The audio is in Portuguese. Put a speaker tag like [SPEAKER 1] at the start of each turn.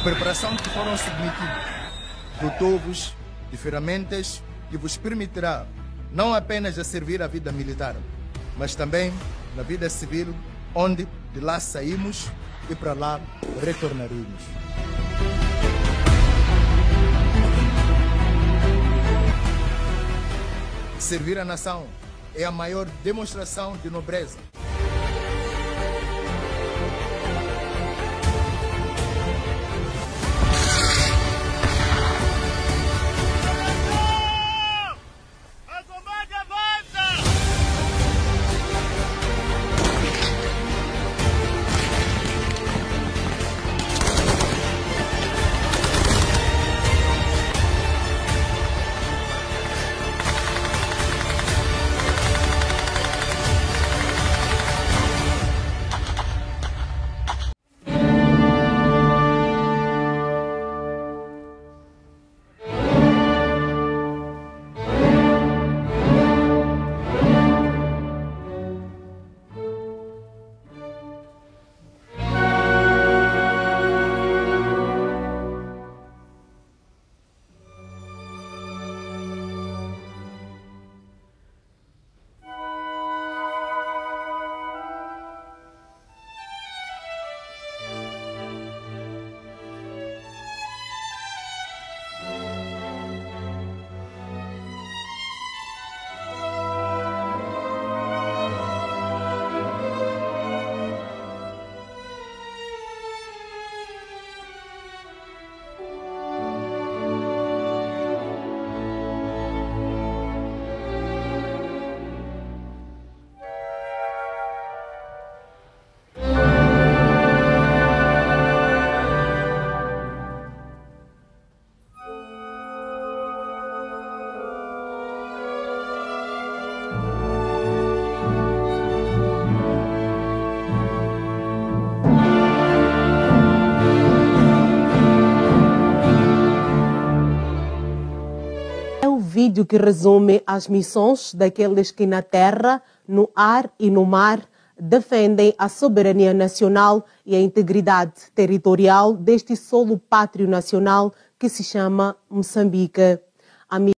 [SPEAKER 1] A preparação que foram submetidos dotou-vos de ferramentas que vos permitirá não apenas a servir a vida militar, mas também na vida civil, onde de lá saímos e para lá retornaremos. Servir a nação é a maior demonstração de nobreza.
[SPEAKER 2] Vídeo que resume as missões daqueles que na terra, no ar e no mar defendem a soberania nacional e a integridade territorial deste solo pátrio nacional que se chama Moçambique.